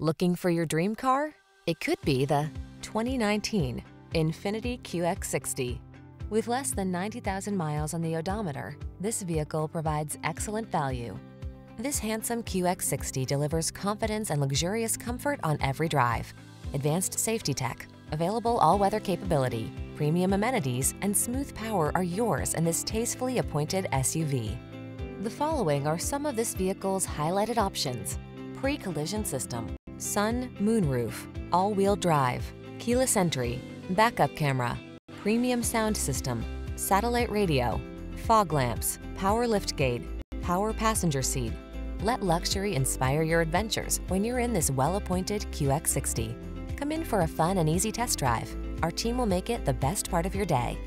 Looking for your dream car? It could be the 2019 Infiniti QX60. With less than 90,000 miles on the odometer, this vehicle provides excellent value. This handsome QX60 delivers confidence and luxurious comfort on every drive. Advanced safety tech, available all-weather capability, premium amenities, and smooth power are yours in this tastefully appointed SUV. The following are some of this vehicle's highlighted options. Pre-collision system, sun, moonroof, all-wheel drive, keyless entry, backup camera, premium sound system, satellite radio, fog lamps, power liftgate, power passenger seat. Let luxury inspire your adventures when you're in this well-appointed QX60. Come in for a fun and easy test drive. Our team will make it the best part of your day.